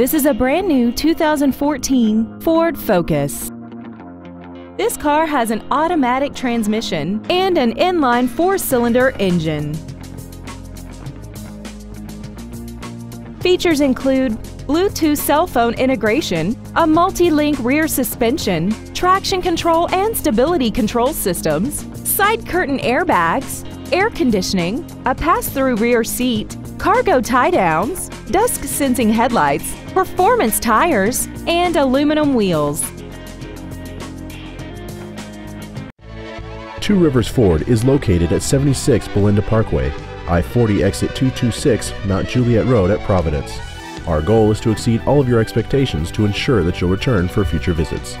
This is a brand new 2014 Ford Focus. This car has an automatic transmission and an inline four-cylinder engine. Features include Bluetooth cell phone integration, a multi-link rear suspension, traction control and stability control systems, side curtain airbags, air conditioning, a pass-through rear seat, cargo tie-downs, dusk sensing headlights, performance tires, and aluminum wheels. Two Rivers Ford is located at 76 Belinda Parkway, I-40 exit 226 Mount Juliet Road at Providence. Our goal is to exceed all of your expectations to ensure that you'll return for future visits.